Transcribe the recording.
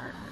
partner.